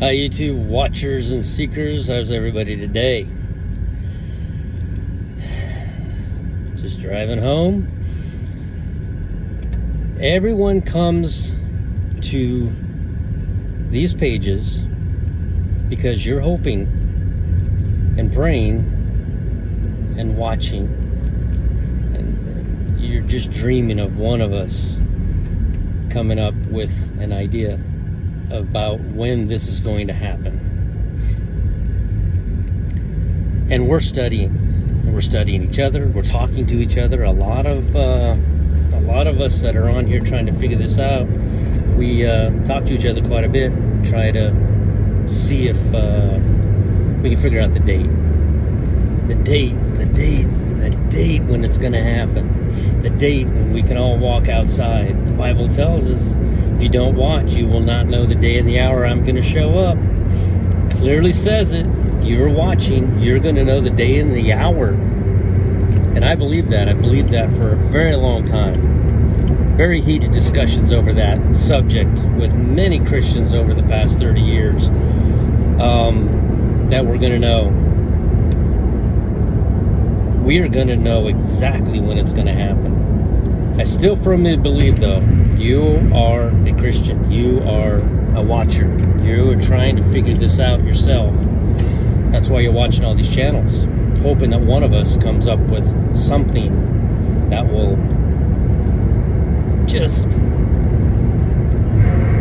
Hi, YouTube watchers and seekers. How's everybody today? Just driving home. Everyone comes to these pages because you're hoping and praying and watching and you're just dreaming of one of us coming up with an idea about when this is going to happen. And we're studying. We're studying each other. We're talking to each other. A lot of uh, a lot of us that are on here trying to figure this out. We uh, talk to each other quite a bit. Try to see if uh, we can figure out the date. The date. The date. The date when it's going to happen. The date when we can all walk outside. The Bible tells us if you don't watch, you will not know the day and the hour I'm going to show up. Clearly says it. If you're watching, you're going to know the day and the hour. And I believe that. I believe that for a very long time. Very heated discussions over that subject with many Christians over the past 30 years um, that we're going to know. We are going to know exactly when it's going to happen. I still firmly believe, though, you are a Christian. You are a watcher. You are trying to figure this out yourself. That's why you're watching all these channels, hoping that one of us comes up with something that will just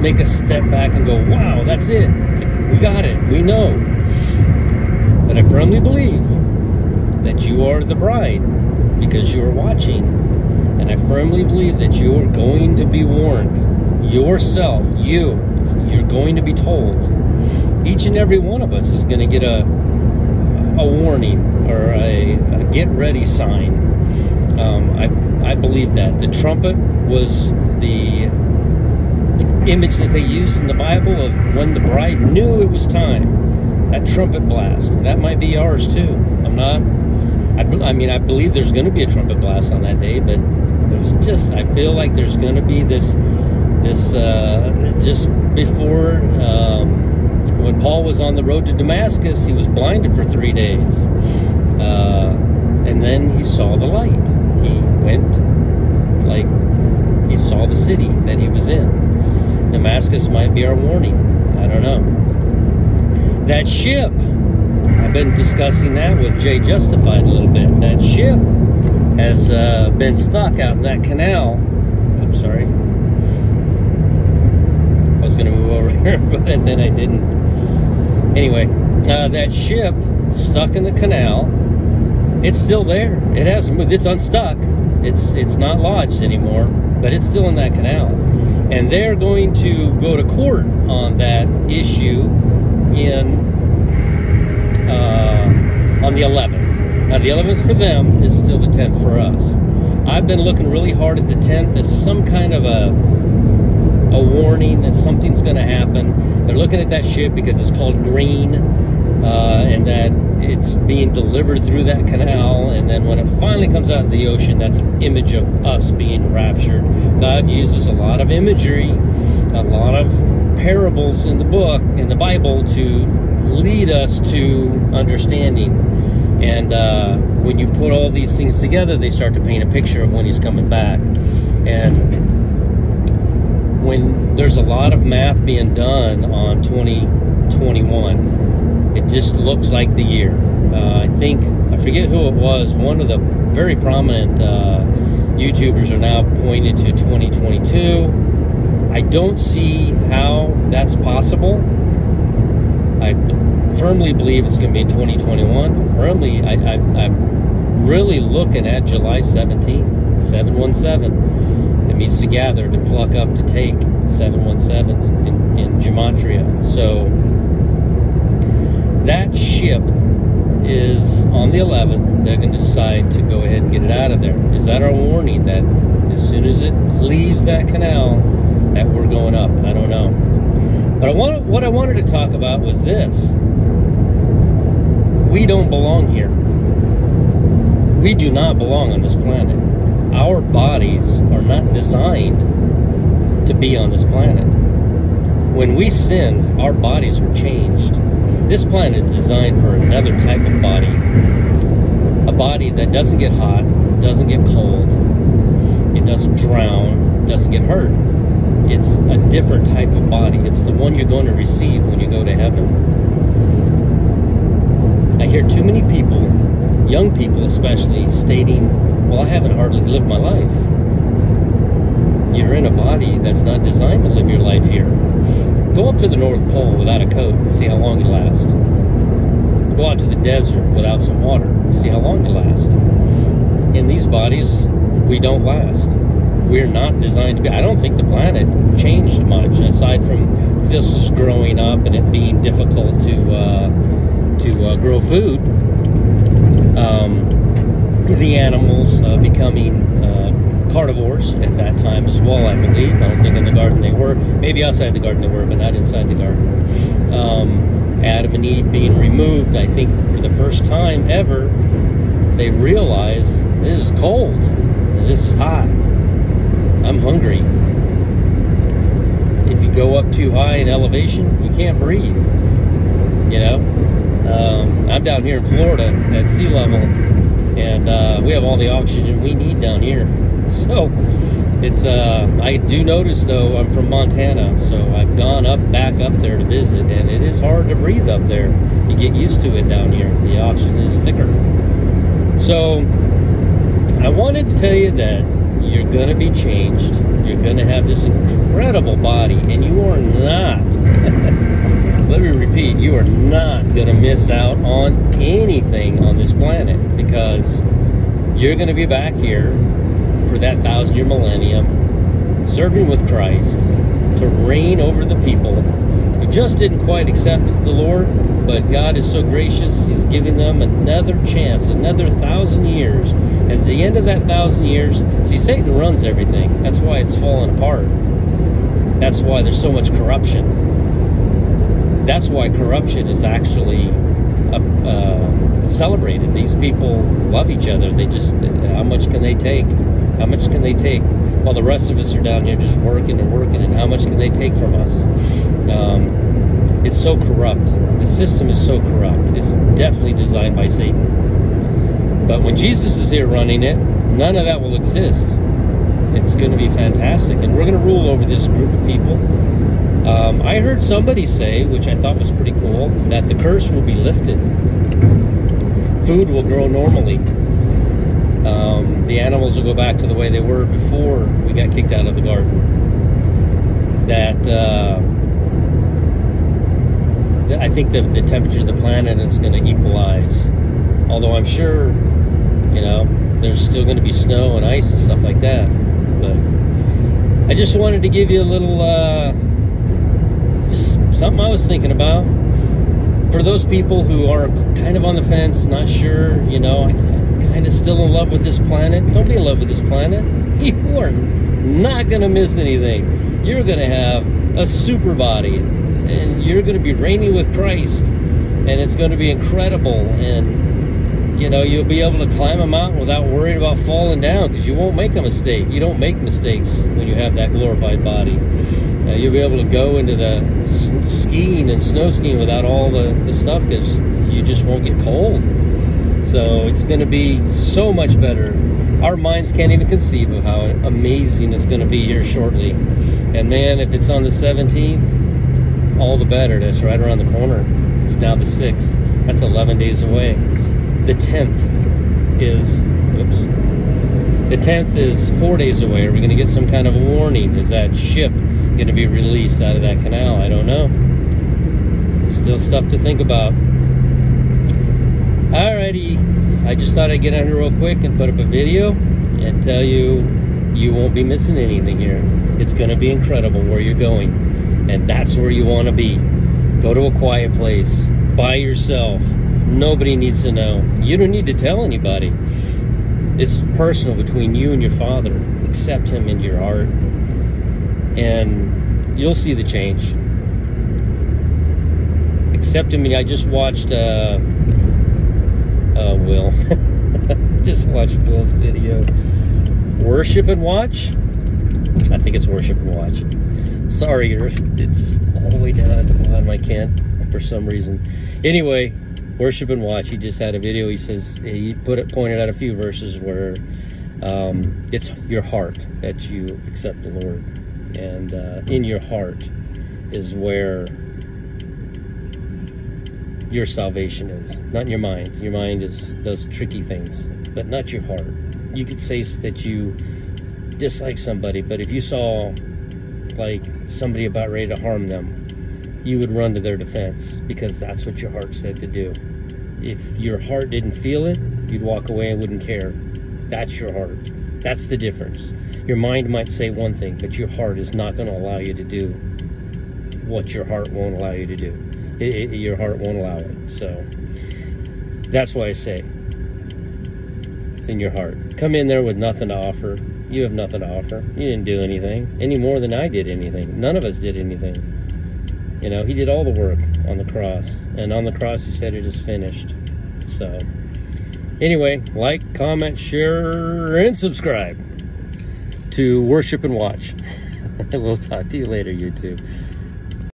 make a step back and go, wow, that's it. We got it. We know. But I firmly believe that you are the bride because you are watching and I firmly believe that you are going to be warned. Yourself, you, you're going to be told. Each and every one of us is going to get a, a warning or a, a get ready sign. Um, I, I believe that. The trumpet was the image that they used in the Bible of when the bride knew it was time. That trumpet blast. That might be ours too. I'm not I, I, mean, I believe there's going to be a trumpet blast on that day, but there's just I feel like there's going to be this this uh, just before um, when Paul was on the road to Damascus, he was blinded for three days, uh, and then he saw the light. He went like he saw the city that he was in. Damascus might be our warning. I don't know. That ship. I've been discussing that with Jay Justified a little bit. That ship has uh, been stuck out in that canal. I'm sorry. I was going to move over here, but then I didn't. Anyway, uh, that ship stuck in the canal. It's still there. It hasn't moved. It's unstuck. It's it's not lodged anymore, but it's still in that canal. And they're going to go to court on that issue in uh, on the 11th. Now, the 11th for them is still the 10th for us. I've been looking really hard at the 10th as some kind of a a warning that something's going to happen. They're looking at that ship because it's called green, uh, and that it's being delivered through that canal. And then when it finally comes out in the ocean, that's an image of us being raptured. God uses a lot of imagery, a lot of parables in the book, in the Bible, to lead us to understanding. And uh, when you put all these things together, they start to paint a picture of when he's coming back. And when there's a lot of math being done on 2021, it just looks like the year. Uh, I think, I forget who it was, one of the very prominent uh, YouTubers are now pointed to 2022. I don't see how that's possible. I firmly believe it's going to be 2021. Firmly, I, I'm really looking at July 17th, 717. It means to gather, to pluck up, to take 717 in, in, in Gematria. So that ship is on the 11th. They're going to decide to go ahead and get it out of there. Is that our warning that as soon as it leaves that canal, that we're going up? I don't know. But I want, what I wanted to talk about was this we don't belong here. We do not belong on this planet. Our bodies are not designed to be on this planet. when we sin, our bodies are changed. This planet is designed for another type of body. A body that doesn't get hot, doesn't get cold, it doesn't drown, doesn't get hurt. It's a different type of body. It's the one you're going to receive when you go to heaven. I hear too many people, young people especially, stating, Well, I haven't hardly lived my life. You're in a body that's not designed to live your life here. Go up to the North Pole without a coat and see how long you last. Go out to the desert without some water and see how long you last. In these bodies, we don't last. We're not designed to be. I don't think the planet changed much aside from thistles growing up and it being difficult to uh, to uh, grow food. Um, the animals uh, becoming uh, carnivores at that time as well, I believe. I don't think in the garden they were. Maybe outside the garden they were, but not inside the garden. Um, Adam and Eve being removed, I think for the first time ever, they realize this is cold this is hot. I'm hungry. If you go up too high in elevation, you can't breathe. You know, um, I'm down here in Florida at sea level, and uh, we have all the oxygen we need down here. So it's uh, I do notice though I'm from Montana, so I've gone up back up there to visit, and it is hard to breathe up there. You get used to it down here. The oxygen is thicker. So I wanted to tell you that you're going to be changed. You're going to have this incredible body, and you are not, let me repeat, you are not going to miss out on anything on this planet because you're going to be back here for that thousand year millennium, serving with Christ to reign over the people who just didn't quite accept the Lord, but God is so gracious, He's giving them another chance, another thousand years. And at the end of that thousand years, see, Satan runs everything. That's why it's falling apart. That's why there's so much corruption. That's why corruption is actually uh, uh, celebrated. These people love each other. They just, how much can they take? How much can they take? While the rest of us are down here just working and working, and how much can they take from us? Um, it's so corrupt. The system is so corrupt. It's definitely designed by Satan. But when Jesus is here running it, none of that will exist. It's going to be fantastic. And we're going to rule over this group of people. Um, I heard somebody say, which I thought was pretty cool, that the curse will be lifted. Food will grow normally. Um, the animals will go back to the way they were before we got kicked out of the garden. That. Uh, I think the, the temperature of the planet is going to equalize. Although I'm sure, you know, there's still going to be snow and ice and stuff like that. But I just wanted to give you a little, uh, just something I was thinking about. For those people who are kind of on the fence, not sure, you know, kind of still in love with this planet, don't be in love with this planet. You are not going to miss anything. You're going to have a super body and you're going to be reigning with Christ, and it's going to be incredible. And you know, you'll be able to climb a mountain without worrying about falling down because you won't make a mistake. You don't make mistakes when you have that glorified body. Uh, you'll be able to go into the skiing and snow skiing without all the, the stuff because you just won't get cold. So it's going to be so much better. Our minds can't even conceive of how amazing it's going to be here shortly. And man, if it's on the 17th, all the better. That's right around the corner. It's now the 6th. That's 11 days away. The 10th is, oops. The 10th is four days away. Are we going to get some kind of warning? Is that ship going to be released out of that canal? I don't know. Still stuff to think about. Alrighty. I just thought I'd get on here real quick and put up a video and tell you you won't be missing anything here. It's going to be incredible where you're going. And that's where you want to be. Go to a quiet place by yourself. Nobody needs to know. You don't need to tell anybody. It's personal between you and your father. Accept him into your heart. And you'll see the change. Accept him. I just watched uh, uh Will. just watched Will's video. Worship and watch. I think it's worship and watch sorry, it's just, oh, time I can't for some reason. Anyway, worship and watch. He just had a video. He says he put it pointed out a few verses where um, it's your heart that you accept the Lord, and uh, in your heart is where your salvation is, not in your mind. Your mind is does tricky things, but not your heart. You could say that you dislike somebody, but if you saw like somebody about ready to harm them, you would run to their defense because that's what your heart said to do. If your heart didn't feel it, you'd walk away and wouldn't care. That's your heart. That's the difference. Your mind might say one thing, but your heart is not going to allow you to do what your heart won't allow you to do. It, it, your heart won't allow it. So that's why I say it's in your heart. Come in there with nothing to offer. You have nothing to offer. You didn't do anything any more than I did anything. None of us did anything. You know, he did all the work on the cross. And on the cross, he said, It is finished. So, anyway, like, comment, share, and subscribe to Worship and Watch. we'll talk to you later, YouTube.